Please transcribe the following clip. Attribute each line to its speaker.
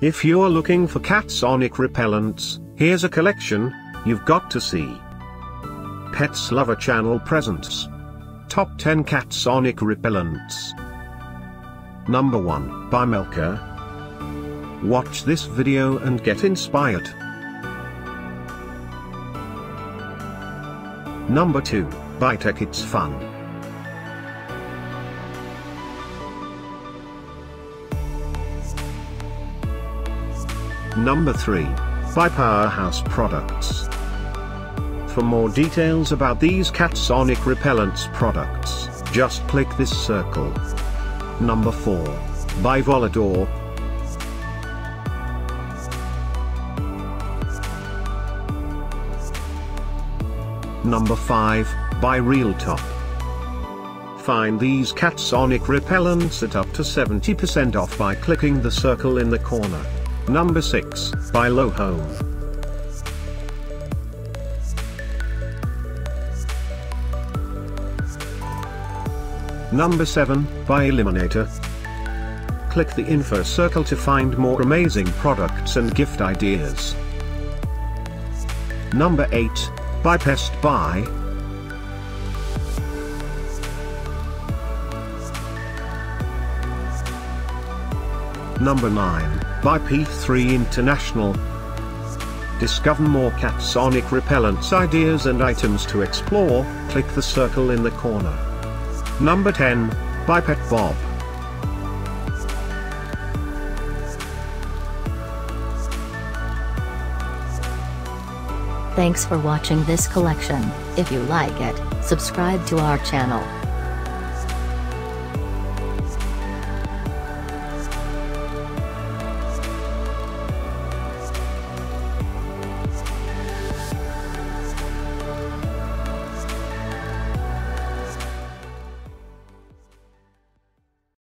Speaker 1: If you're looking for Catsonic repellents, here's a collection you've got to see. Pets Lover Channel presents Top 10 Catsonic Repellents. Number 1 by Melca. Watch this video and get inspired. Number 2 by Tech It's Fun. Number 3. By Powerhouse Products. For more details about these Catsonic repellents products, just click this circle. Number 4. By Volador. Number 5, by Realtop. Find these Catsonic repellents at up to 70% off by clicking the circle in the corner. Number 6, by Lohome. Number 7, by Eliminator. Click the info circle to find more amazing products and gift ideas. Number 8, by Pest Buy. Number 9, by P3 International. Discover more Catsonic repellents ideas and items to explore, click the circle in the corner. Number 10, by Pet Bob.
Speaker 2: Thanks for watching this collection. If you like it, subscribe to our channel.